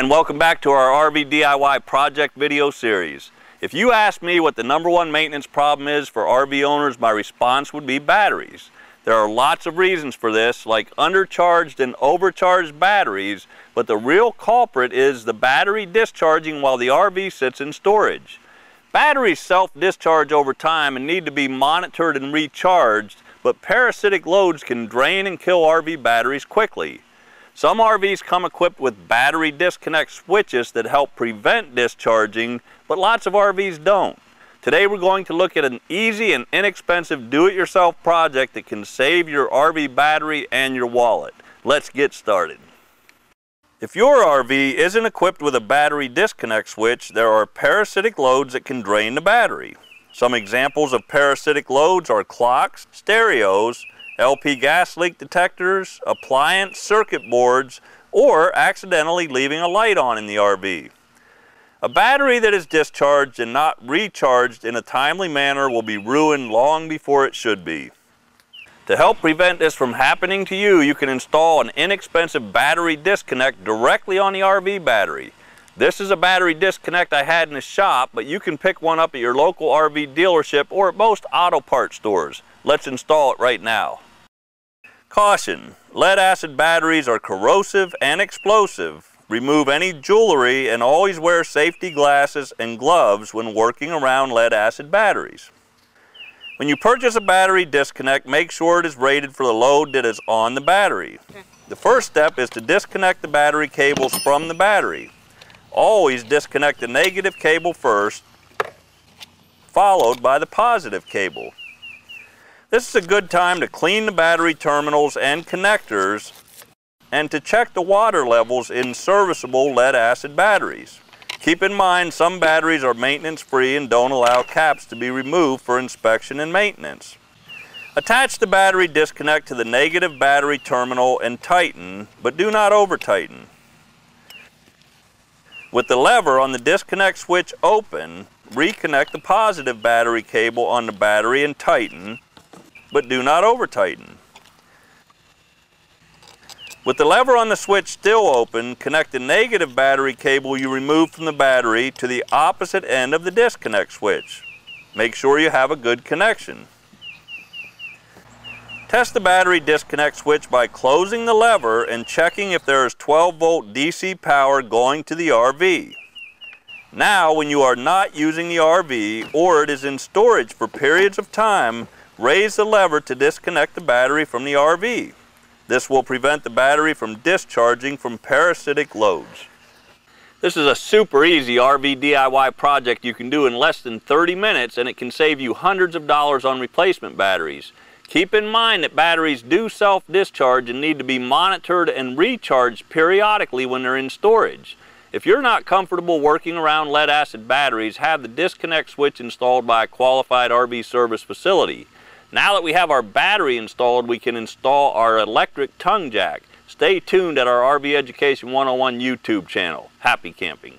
and welcome back to our RV DIY project video series. If you ask me what the number one maintenance problem is for RV owners, my response would be batteries. There are lots of reasons for this, like undercharged and overcharged batteries, but the real culprit is the battery discharging while the RV sits in storage. Batteries self-discharge over time and need to be monitored and recharged, but parasitic loads can drain and kill RV batteries quickly. Some RVs come equipped with battery disconnect switches that help prevent discharging, but lots of RVs don't. Today we're going to look at an easy and inexpensive do-it-yourself project that can save your RV battery and your wallet. Let's get started. If your RV isn't equipped with a battery disconnect switch, there are parasitic loads that can drain the battery. Some examples of parasitic loads are clocks, stereos, LP gas leak detectors, appliance circuit boards, or accidentally leaving a light on in the RV. A battery that is discharged and not recharged in a timely manner will be ruined long before it should be. To help prevent this from happening to you, you can install an inexpensive battery disconnect directly on the RV battery. This is a battery disconnect I had in the shop, but you can pick one up at your local RV dealership or at most auto parts stores. Let's install it right now. Caution, lead acid batteries are corrosive and explosive. Remove any jewelry and always wear safety glasses and gloves when working around lead acid batteries. When you purchase a battery disconnect, make sure it is rated for the load that is on the battery. The first step is to disconnect the battery cables from the battery. Always disconnect the negative cable first, followed by the positive cable. This is a good time to clean the battery terminals and connectors and to check the water levels in serviceable lead acid batteries. Keep in mind some batteries are maintenance free and don't allow caps to be removed for inspection and maintenance. Attach the battery disconnect to the negative battery terminal and tighten, but do not over tighten. With the lever on the disconnect switch open, reconnect the positive battery cable on the battery and tighten, but do not over tighten. With the lever on the switch still open, connect the negative battery cable you removed from the battery to the opposite end of the disconnect switch. Make sure you have a good connection. Test the battery disconnect switch by closing the lever and checking if there is 12 volt DC power going to the RV. Now, when you are not using the RV or it is in storage for periods of time, Raise the lever to disconnect the battery from the RV. This will prevent the battery from discharging from parasitic loads. This is a super easy RV DIY project you can do in less than 30 minutes and it can save you hundreds of dollars on replacement batteries. Keep in mind that batteries do self-discharge and need to be monitored and recharged periodically when they're in storage. If you're not comfortable working around lead acid batteries, have the disconnect switch installed by a qualified RV service facility. Now that we have our battery installed, we can install our electric tongue jack. Stay tuned at our RV Education 101 YouTube channel. Happy camping.